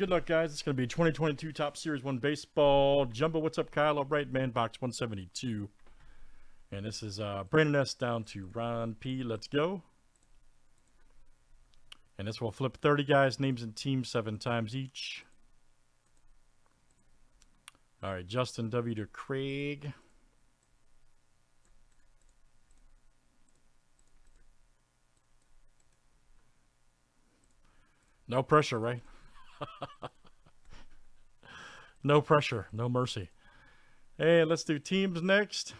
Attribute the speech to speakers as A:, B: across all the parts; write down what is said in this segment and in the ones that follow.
A: good luck, guys. It's going to be 2022 Topps Series 1 Baseball. Jumbo, what's up, Kyle? Right, man. Box 172. And this is uh, Brandon S. down to Ron P. Let's go. And this will flip 30 guys, names and teams seven times each. All right, Justin W. to Craig. No pressure, right? no pressure, no mercy. Hey, let's do teams next.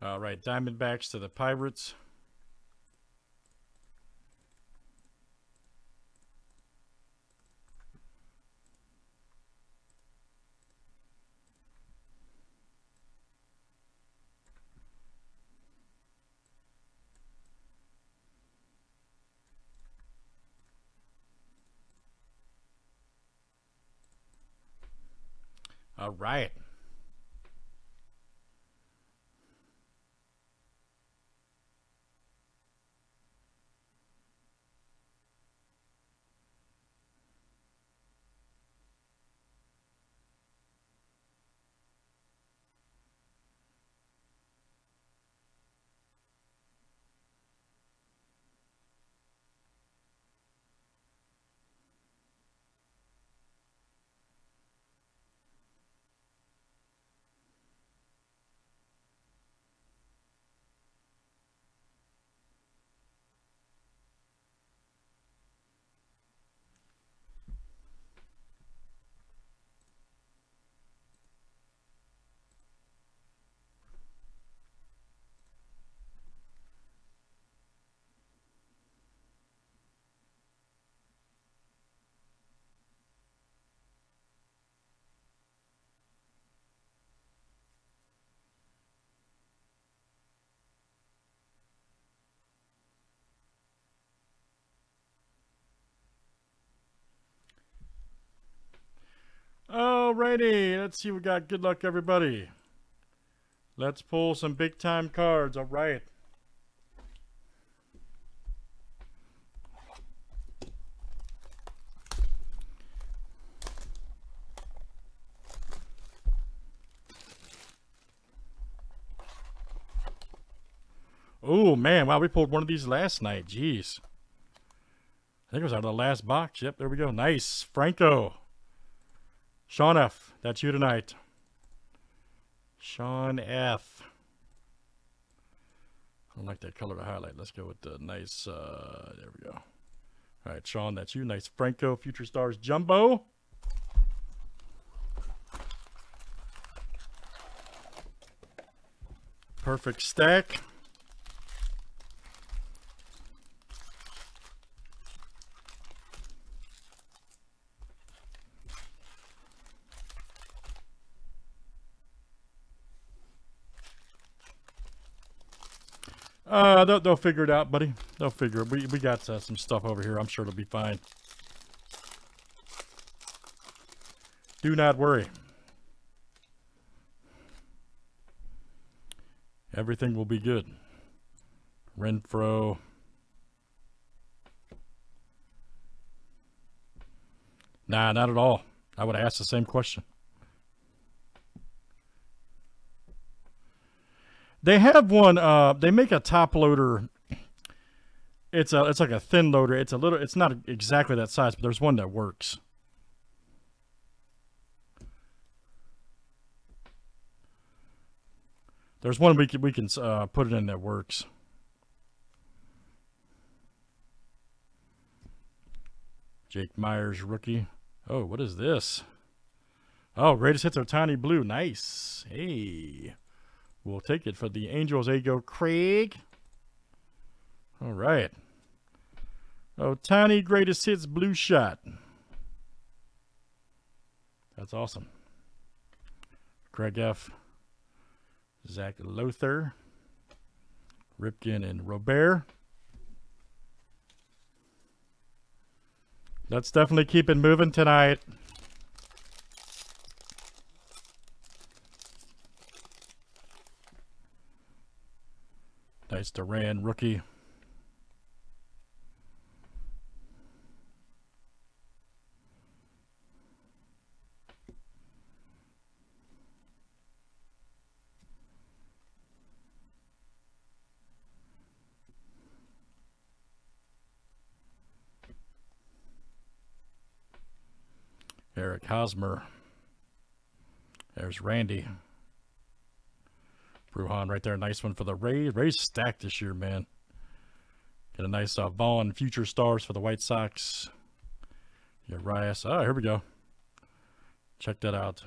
A: All right, Diamondbacks to the Pirates. All right. Alrighty, let's see what we got. Good luck, everybody. Let's pull some big time cards. All right. Oh, man. Wow, we pulled one of these last night. Jeez. I think it was out of the last box. Yep, there we go. Nice. Franco. Sean F. That's you tonight. Sean F. I don't like that color to highlight. Let's go with the nice, uh, there we go. All right, Sean, that's you. Nice Franco, Future Stars Jumbo. Perfect stack. They'll, they'll figure it out, buddy. They'll figure it. We, we got uh, some stuff over here. I'm sure it'll be fine. Do not worry. Everything will be good. Renfro. Nah, not at all. I would have asked the same question. They have one. Uh, they make a top loader. It's a. It's like a thin loader. It's a little. It's not exactly that size, but there's one that works. There's one we can we can uh, put it in that works. Jake Meyers rookie. Oh, what is this? Oh, greatest hits are tiny blue. Nice. Hey. We'll take it for the Angels. There you go, Craig. All right. Oh, Tiny Greatest Hits Blue Shot. That's awesome. Craig F. Zach Lothar. Ripken and Robert. Let's definitely keep it moving tonight. Nice Duran rookie. Eric Hosmer. There's Randy. Bruján right there. Nice one for the Rays. Rays stacked this year, man. Get a nice uh, Vaughn future stars for the White Sox. Urias. Oh, here we go. Check that out.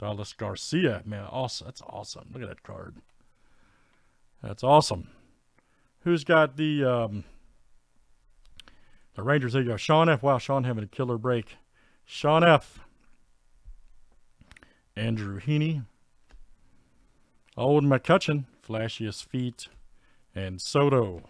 A: Adolis Garcia. Man, awesome. That's awesome. Look at that card. That's awesome. Who's got the um, the Rangers? There you go. Sean F. Wow, Sean having a killer break. Sean F. Andrew Heaney. Old McCutcheon, flashiest feet, and Soto.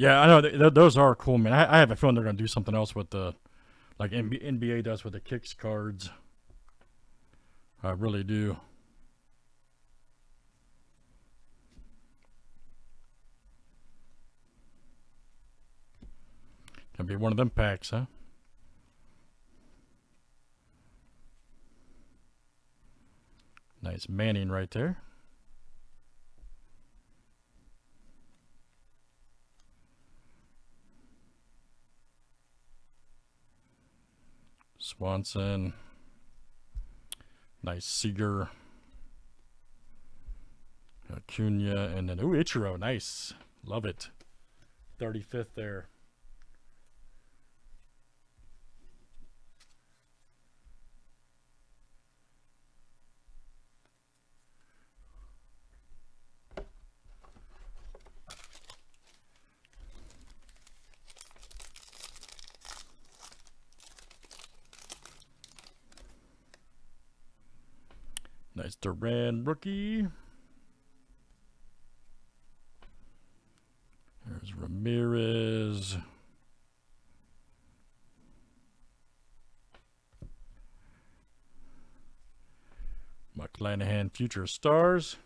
A: Yeah, I know th- th- those are cool, man. I, I have a feeling they're gonna do something else with the, like NBA, NBA does with the kicks cards. I really do. Gonna be one of them packs, huh? Nice Manning right there. Swanson. Nice Seager. Acuna. And then, ooh, Ichiro. Nice. Love it. 35th there. Duran rookie. There's Ramirez. McClanahan Future Stars.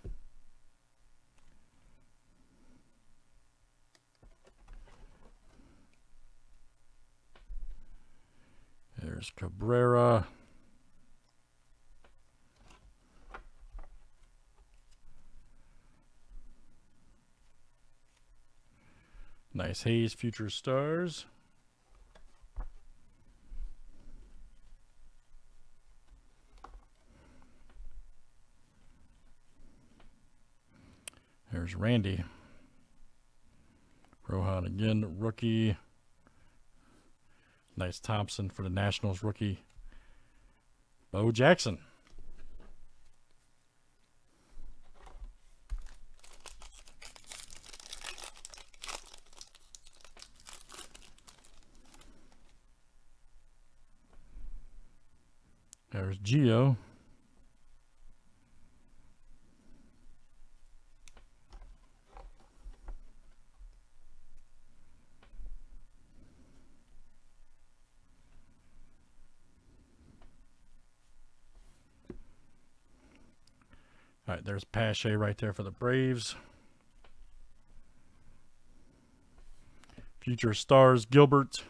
A: There's Cabrera. Nice Hayes Future Stars. There's Randy. Rohan again, rookie. Nice Thompson for the Nationals rookie. Bo Jackson. There's Geo. All right, there's Pache right there for the Braves. Future Stars, Gilbert.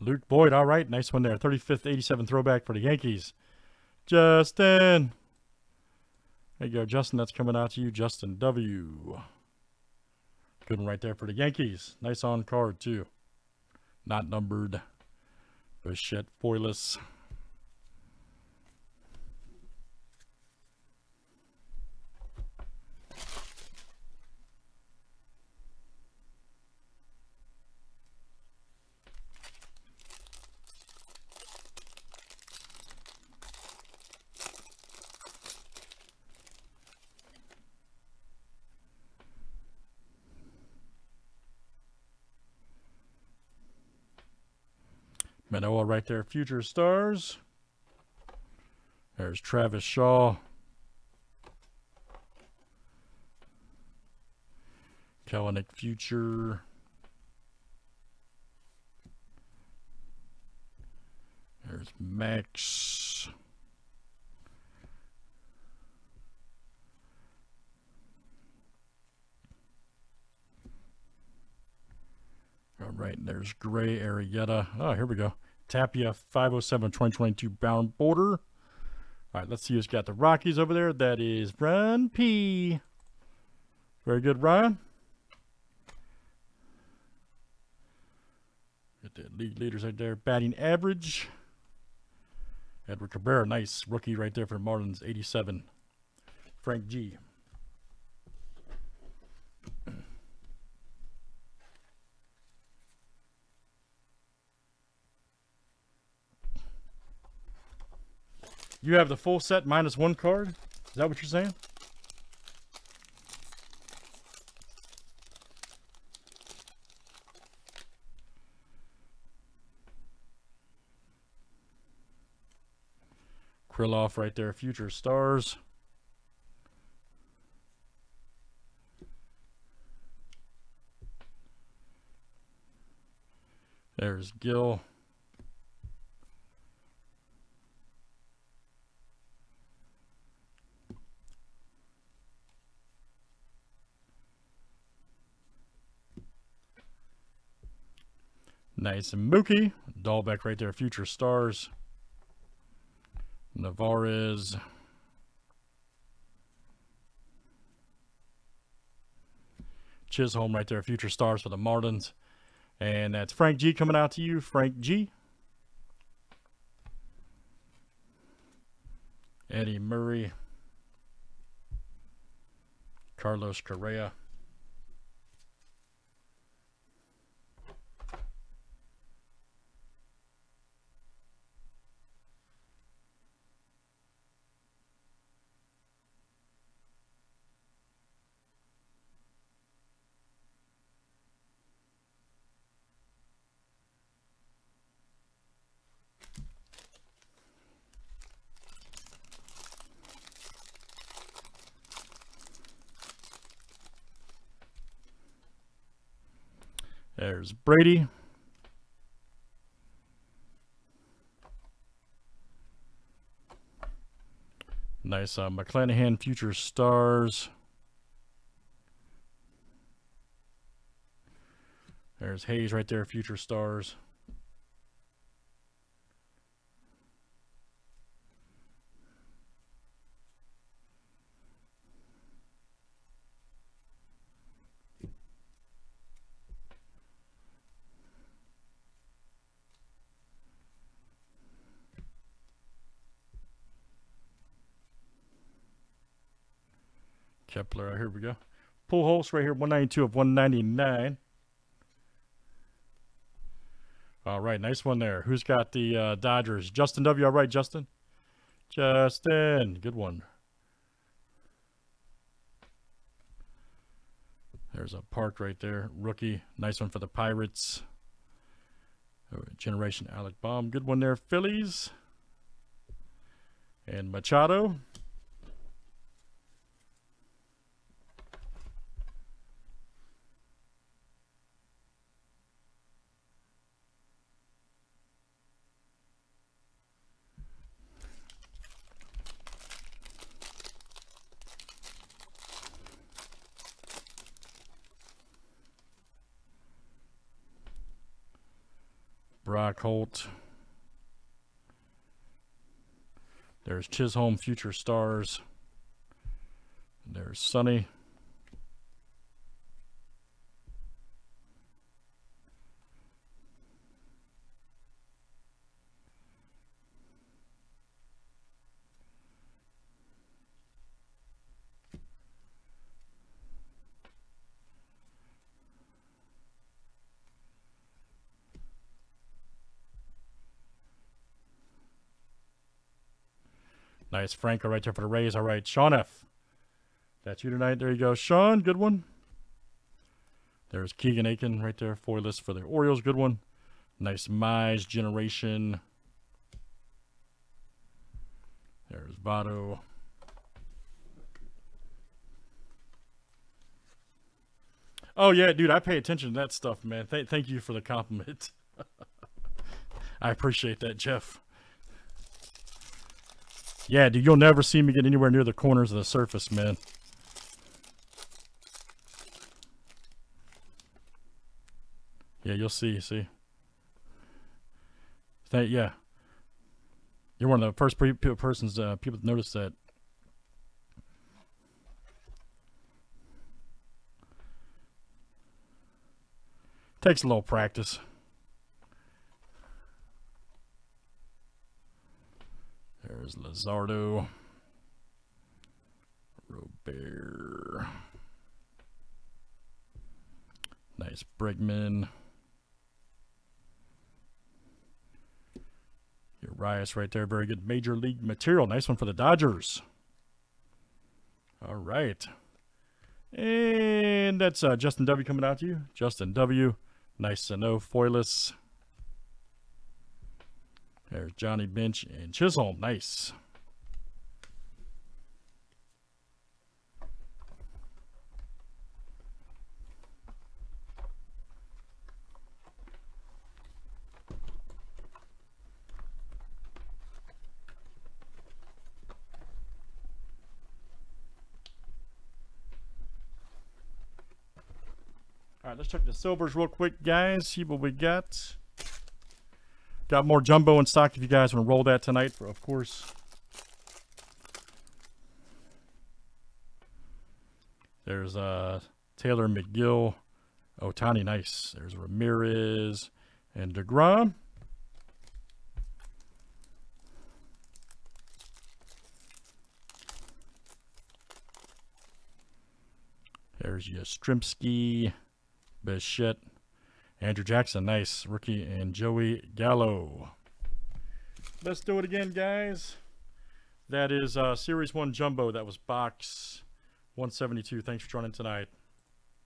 A: Luke Voit, all right, nice one there. 35th, 87 throwback for the Yankees. Justin. There you go, Justin. That's coming out to you, Justin W. Good one right there for the Yankees. Nice on card, too. Not numbered. Bichette Foilus. Manoah right there, Future Stars. There's Travis Shaw. Kelenic Future. There's Max. All right, there's Gray Arrieta. Oh, ah, here we go. Tapia 507 2022 bound border. All right, let's see who's got the Rockies over there. That is Ryan P. Very good, Ryan. Get the league leaders right there. Batting average. Edward Cabrera, nice rookie right there for Marlins, 87. Frank G. You have the full set minus one card? Is that what you're saying? Kirilloff right there, future stars. There's Gil. Nice and Mookie. Dalbec right there, future stars. Narvaez. Chisholm right there, future stars for the Marlins. And that's Frank G coming out to you, Frank G. Eddie Murray. Carlos Correa. There's Brady. Nice uh, McClanahan Future Stars. There's Hayes right there, Future Stars. Here we go. Pujols right here, 192 of 199. All right, nice one there. Who's got the uh, Dodgers? Justin W. All right, Justin? Justin, good one. There's a park right there. Rookie. Nice one for the Pirates. Generation Alec Bohm. Good one there. Phillies. And Machado. Brock Holt. There's Chisholm, Future Stars. There's Sonny. Nice. Franco right there for the Rays. All right. Sean F. That's you tonight. There you go. Sean, good one. There's Keegan Akin right there. Four lists for the Orioles. Good one. Nice Mize generation. There's Votto. Oh yeah, dude, I pay attention to that stuff, man. Th- thank you for the compliment. I appreciate that, Jeff. Yeah, dude, you'll never see me get anywhere near the corners of the surface, man. Yeah, you'll see, see. Thank, yeah. You're one of the first pre- persons, uh, people to notice that. Takes a little practice. There's Luzardo. Robert. Nice Bregman. Urias right there. Very good major league material. Nice one for the Dodgers. All right. And that's uh, Justin W. coming out to you. Justin W. Nice to know. Foilus. There's Johnny Bench and Chisholm. Nice. All right, let's check the silvers real quick, guys. See what we got. Got more jumbo in stock if you guys want to roll that tonight, of course. There's uh, Tylor Megill. Oh, Tiny, nice. There's Ramirez and DeGrom. There's Yastrzemski. Bichette. Andrew Jackson, nice. Rookie. And Joey Gallo. Let's do it again, guys. That is uh, Series 1 Jumbo. That was box 172. Thanks for joining tonight.